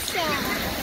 さ。